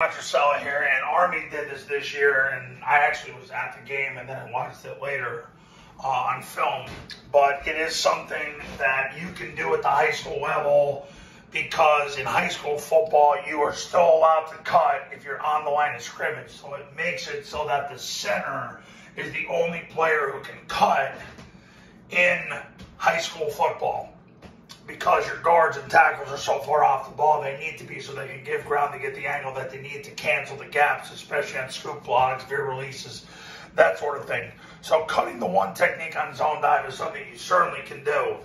Petrosella here, and Army did this this year, and I actually was at the game, and then I watched it later uh, on film. But it is something that you can do at the high school level because in high school football, you are still allowed to cut if you're on the line of scrimmage. So it makes it so that the center is the only player who can cut in high school football because your guards and tackles are so far off the ball, they need to be so they can give ground to get the angle that they need to cancel the gaps, especially on scoop blocks, veer releases, that sort of thing. So cutting the one technique on zone dive is something you certainly can do.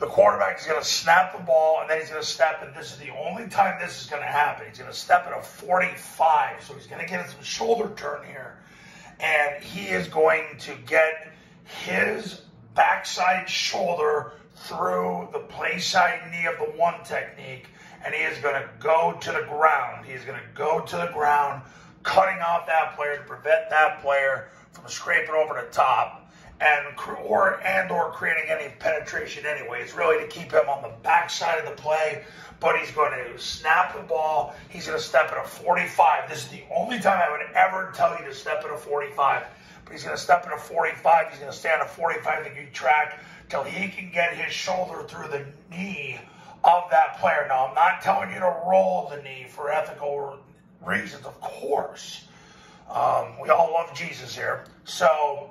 The quarterback is going to snap the ball and then he's going to step, and this is the only time this is going to happen. He's going to step at a 45, so he's going to get some shoulder turn here, and he is going to get his backside shoulder through the play side knee of the one technique, and he is going to go to the ground. He's going to go to the ground, cutting off that player to prevent that player from scraping over the top. Or and or creating any penetration anyway. It's really to keep him on the backside of the play, but he's going to snap the ball. He's going to step at a 45. This is the only time I would ever tell you to step at a 45. But he's going to step at a 45. He's going to stand at a 45 degree track till he can get his shoulder through the knee of that player. Now, I'm not telling you to roll the knee for ethical reasons, of course. Um, we all love Jesus here. So,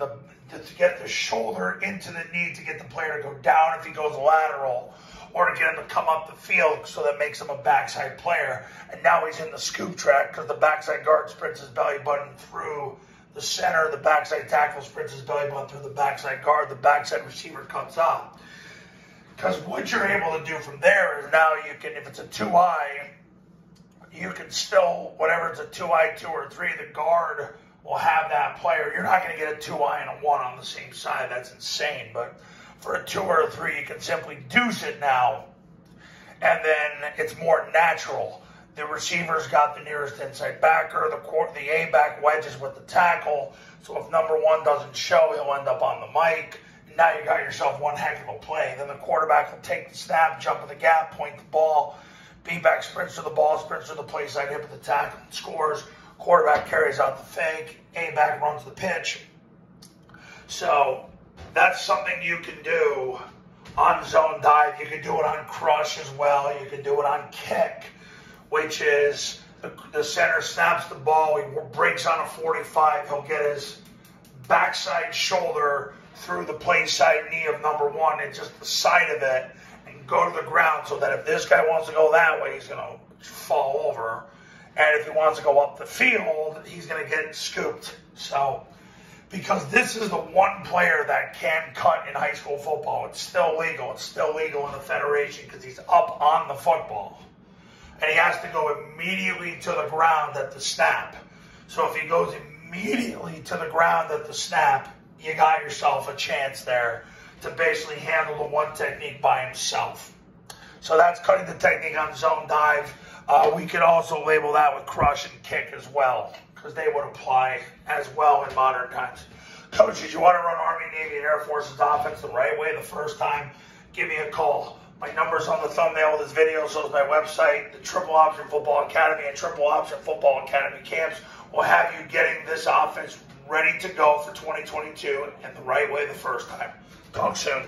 the, to get the shoulder into the knee to get the player to go down if he goes lateral, or to get him to come up the field so that makes him a backside player. And now he's in the scoop track because the backside guard sprints his belly button through the center, the backside tackle sprints his belly button through the backside guard, the backside receiver cuts off. Because what you're able to do from there is now you can, if it's a two eye, you can still, whatever it's a two eye, two or three, the guard will have that player. You're not going to get a two eye and a one on the same side. That's insane. But for a two or a three, you can simply deuce it now. And then it's more natural. The receiver's got the nearest inside backer. The court, the A back wedges with the tackle. So if number one doesn't show, he'll end up on the mic. Now you got yourself one heck of a play. Then the quarterback will take the snap, jump in the gap, point the ball. B back sprints to the ball, sprints to the play side, hip of the tackle, and scores. Quarterback carries out the fake. A back runs the pitch. So that's something you can do on zone dive. You can do it on crush as well. You can do it on kick which is the, the center snaps the ball, he breaks on a 45, he'll get his backside shoulder through the play side knee of number one and just the side of it and go to the ground so that if this guy wants to go that way, he's going to fall over. And if he wants to go up the field, he's going to get scooped. So, because this is the one player that can cut in high school football, it's still legal. It's still legal in the federation because he's up on the football and he has to go immediately to the ground at the snap. So if he goes immediately to the ground at the snap, you got yourself a chance there to basically handle the one technique by himself. So that's cutting the technique on zone dive. Uh, we could also label that with crush and kick as well, because they would apply as well in modern times. Coaches, you want to run Army, Navy, and Air Force's offense the right way the first time, give me a call. My number's on the thumbnail of this video, so is my website. The Triple Option Football Academy and Triple Option Football Academy camps will have you getting this offense ready to go for 2022 and the right way the first time. Talk soon.